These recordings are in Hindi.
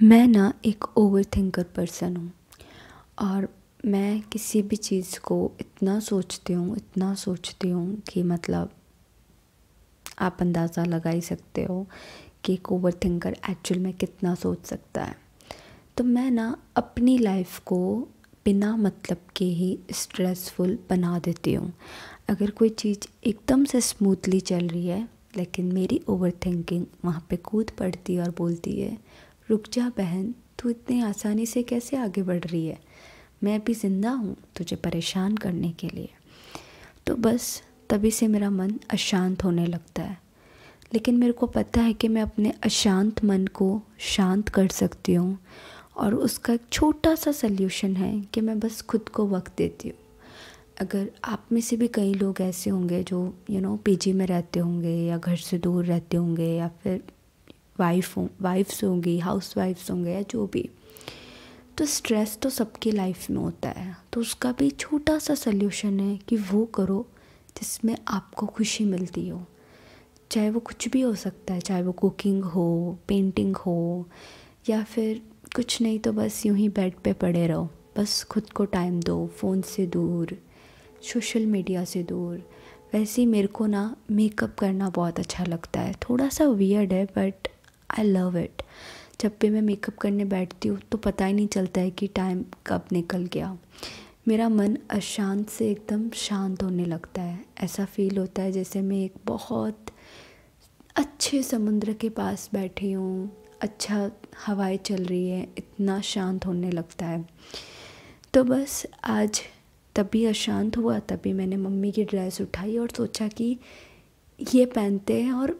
मैं ना एक ओवर थिंकर पर्सन हूँ और मैं किसी भी चीज़ को इतना सोचती हूँ, इतना सोचती हूँ कि मतलब आप अंदाज़ा लगा ही सकते हो कि एक ओवर थिंकर एक्चुअल में कितना सोच सकता है। तो मैं ना अपनी लाइफ को बिना मतलब के ही स्ट्रेसफुल बना देती हूँ। अगर कोई चीज़ एकदम से स्मूथली चल रही है, लेकिन मेरी ओवर थिंकिंग वहाँ पे कूद पड़ती है और बोलती है रुक जा बहन, तू इतनी आसानी से कैसे आगे बढ़ रही है? मैं भी ज़िंदा हूँ तुझे परेशान करने के लिए। तो बस, तभी से मेरा मन अशांत होने लगता है। लेकिन मेरे को पता है कि मैं अपने अशांत मन को शांत कर सकती हूँ और उसका एक छोटा सा सल्यूशन है कि मैं बस खुद को वक्त देती हूँ। अगर आप में से भी कई लोग ऐसे होंगे जो यू नो पीजी में रहते होंगे या घर से दूर रहते होंगे या फिर वाइफ हो वाइफ्स होंगी हाउस वाइफ्स होंगे या जो भी। तो स्ट्रेस तो सबकी लाइफ में होता है। तो उसका भी छोटा सा सल्यूशन है कि वो करो जिसमें आपको खुशी मिलती हो। चाहे वो कुछ भी हो सकता है, चाहे वो कुकिंग हो पेंटिंग हो, या फिर कुछ नहीं तो बस यूँ ही बेड पे पड़े रहो। बस खुद को टाइम दो फ़ोन से दूर सोशल मीडिया से दूर। वैसे ही मेरे को ना मेकअप करना बहुत अच्छा लगता है। थोड़ा सा वियर्ड है बट आई लव इट जब भी मैं मेकअप करने बैठती हूँ तो पता ही नहीं चलता है कि टाइम कब निकल गया। मेरा मन अशांत से एकदम शांत होने लगता है। ऐसा फील होता है जैसे मैं एक बहुत अच्छे समुद्र के पास बैठी हूँ। अच्छा हवाएँ चल रही है, इतना शांत होने लगता है। तो बस आज तभी अशांत हुआ, तभी मैंने मम्मी की ड्रेस उठाई और सोचा कि ये पहनते हैं और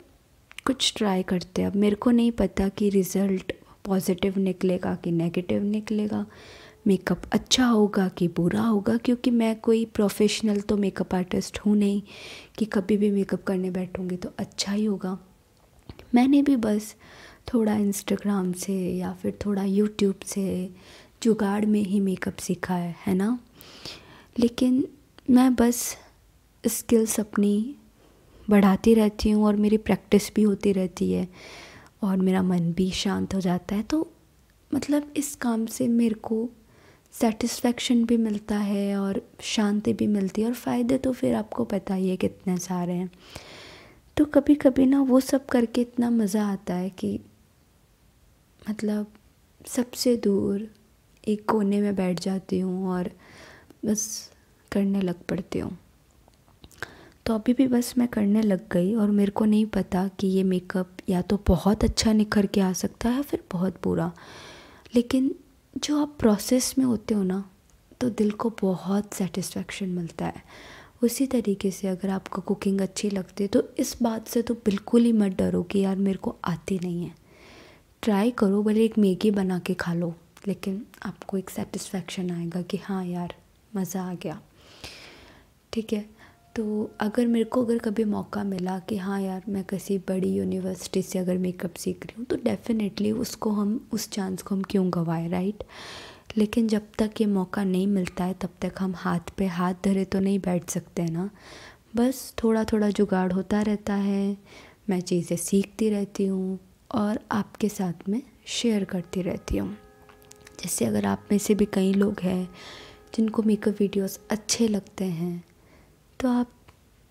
कुछ ट्राई करते अब मेरे को नहीं पता कि रिज़ल्ट पॉजिटिव निकलेगा कि नेगेटिव निकलेगा। मेकअप अच्छा होगा कि बुरा होगा? क्योंकि मैं कोई प्रोफेशनल तो मेकअप आर्टिस्ट हूँ नहीं कि कभी भी मेकअप करने बैठूँगी तो अच्छा ही होगा। मैंने भी बस थोड़ा इंस्टाग्राम से या फिर थोड़ा यूट्यूब से जुगाड़ में ही मेकअप सीखा है है ना? लेकिन मैं बस स्किल्स अपनी बढ़ाती रहती हूँ और मेरी प्रैक्टिस भी होती रहती है और मेरा मन भी शांत हो जाता है। तो मतलब इस काम से मेरे को सेटिस्फेक्शन भी मिलता है और शांति भी मिलती है और फ़ायदे तो फिर आपको पता ही है कितने सारे हैं। तो कभी कभी ना वो सब करके इतना मज़ा आता है कि मतलब सबसे दूर एक कोने में बैठ जाती हूँ और बस करने लग पड़ती हूँ। तो अभी भी बस मैं करने लग गई और मेरे को नहीं पता कि ये मेकअप या तो बहुत अच्छा निखर के आ सकता है फिर बहुत बुरा। लेकिन जो आप प्रोसेस में होते हो ना तो दिल को बहुत सेटिस्फेक्शन मिलता है। उसी तरीके से अगर आपको कुकिंग अच्छी लगती है तो इस बात से तो बिल्कुल ही मत डरो कि यार मेरे को आती नहीं है। ट्राई करो, भले एक मैगी बना के खा लो, लेकिन आपको एक सेटिस्फेक्शन आएगा कि हाँ यार, मज़ा आ गया। ठीक है? तो अगर मेरे को अगर कभी मौका मिला कि हाँ यार, मैं किसी बड़ी यूनिवर्सिटी से अगर मेकअप सीख रही हूँ तो डेफ़िनेटली उसको हम, उस चांस को हम क्यों गवाए राइट लेकिन जब तक ये मौका नहीं मिलता है, तब तक हम हाथ पे हाथ धरे तो नहीं बैठ सकते ना। बस थोड़ा थोड़ा जुगाड़ होता रहता है, मैं चीज़ें सीखती रहती हूँ और आपके साथ में शेयर करती रहती हूँ। जैसे अगर आप में से भी कई लोग हैं, जिनको मेकअप वीडियोस अच्छे लगते हैं तो आप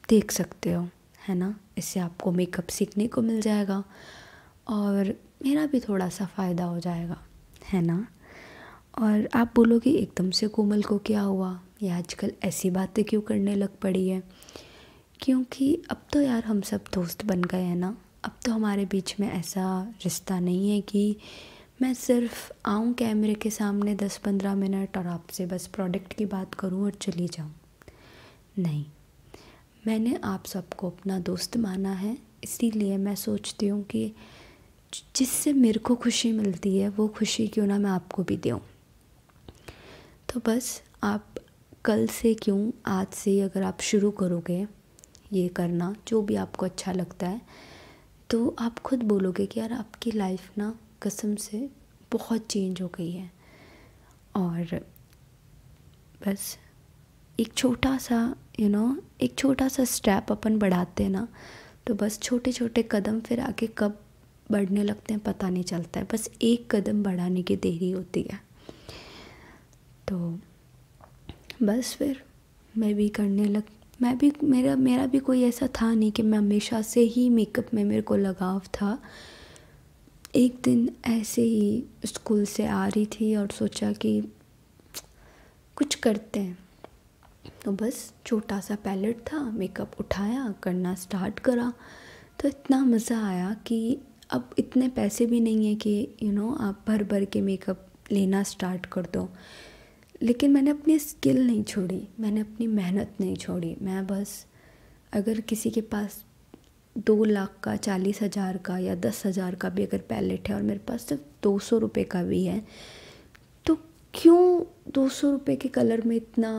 देख सकते हो, है ना? इससे आपको मेकअप सीखने को मिल जाएगा और मेरा भी थोड़ा सा फ़ायदा हो जाएगा, है ना? और आप बोलोगे, एकदम से कोमल को क्या हुआ? ये आजकल ऐसी बातें क्यों करने लग पड़ी है? क्योंकि अब तो यार हम सब दोस्त बन गए हैं ना? अब तो हमारे बीच में ऐसा रिश्ता नहीं है कि मैं सिर्फ़ आऊँ कैमरे के सामने दस पंद्रह मिनट और आपसे बस प्रोडक्ट की बात करूँ और चली जाऊँ। नहीं। मैंने आप सबको अपना दोस्त माना है, इसीलिए मैं सोचती हूँ कि जिससे मेरे को खुशी मिलती है, वो खुशी क्यों ना मैं आपको भी दूँ। तो बस आप कल से क्यों, आज से अगर आप शुरू करोगे ये करना, जो भी आपको अच्छा लगता है तो आप खुद बोलोगे कि यार आपकी लाइफ ना कसम से बहुत चेंज हो गई है। और बस एक छोटा सा यू you नो know, एक छोटा सा स्टेप अपन बढ़ाते हैं ना तो बस छोटे छोटे कदम फिर आगे कब बढ़ने लगते हैं पता नहीं चलता है। बस एक कदम बढ़ाने की देरी होती है। तो बस फिर मैं भी करने लग मैं भी मेरा मेरा भी कोई ऐसा था नहीं कि मैं हमेशा से ही मेकअप में मेरे को लगाव था। एक दिन ऐसे ही स्कूल से आ रही थी और सोचा कि कुछ करते हैं। तो बस छोटा सा पैलेट था मेकअप उठाया, करना स्टार्ट करा। तो इतना मज़ा आया कि अब इतने पैसे भी नहीं है कि यू नो आप भर भर के मेकअप लेना स्टार्ट कर दो। लेकिन मैंने अपनी स्किल नहीं छोड़ी, मैंने अपनी मेहनत नहीं छोड़ी। मैं बस अगर किसी के पास दो लाख का, चालीस हज़ार का या दस हज़ार का भी अगर पैलेट है और मेरे पास सिर्फ़ दो सौ रुपये का भी है तो क्यों दो सौ रुपये के कलर में इतना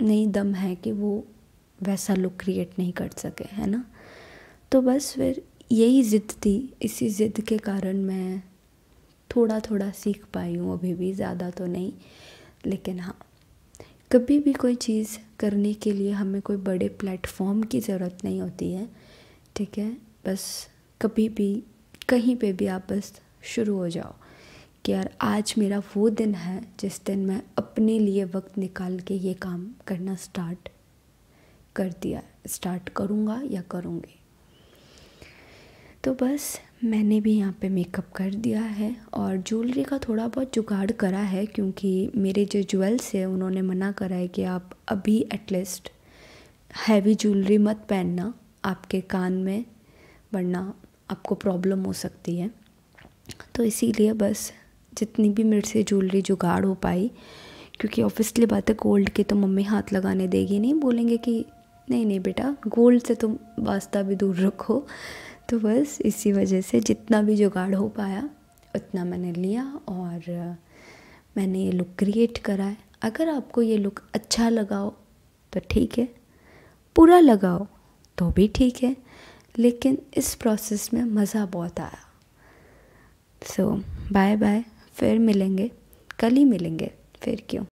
नहीं दम है कि वो वैसा लुक क्रिएट नहीं कर सके, है ना? तो बस फिर यही ज़िद थी। इसी ज़िद के कारण मैं थोड़ा थोड़ा सीख पाई हूँ, अभी भी ज़्यादा तो नहीं, लेकिन हाँ। कभी भी कोई चीज़ करने के लिए हमें कोई बड़े प्लेटफॉर्म की ज़रूरत नहीं होती है, ठीक है? बस कभी भी, कहीं पे भी आप बस शुरू हो जाओ। कि यार, आज मेरा वो दिन है जिस दिन मैं अपने लिए वक्त निकाल के ये काम करना स्टार्ट कर दिया। स्टार्ट करूँगा या करूँगी? तो बस मैंने भी यहाँ पे मेकअप कर दिया है और ज्वेलरी का थोड़ा बहुत जुगाड़ करा है क्योंकि मेरे जो ज्वेल्स है, उन्होंने मना करा है कि आप अभी एटलीस्ट हैवी ज्वेलरी मत पहनना, आपके कान में, वरना आपको प्रॉब्लम हो सकती है। तो इसीलिए बस जितनी भी मेरे से ज्वेलरी जुगाड़ हो पाई, क्योंकि ऑब्वियसली बात है गोल्ड के तो मम्मी हाथ लगाने देगी नहीं, बोलेंगे कि नहीं नहीं बेटा गोल्ड से तुम वास्ता भी दूर रखो। तो बस इसी वजह से जितना भी जुगाड़ हो पाया, उतना मैंने लिया और मैंने ये लुक क्रिएट करा है। अगर आपको ये लुक अच्छा लगाओ तो ठीक है पूरा लगाओ तो भी ठीक है, लेकिन इस प्रोसेस में मज़ा बहुत आया। सो बाय बाय फिर मिलेंगे कल ही मिलेंगे फिर क्यों?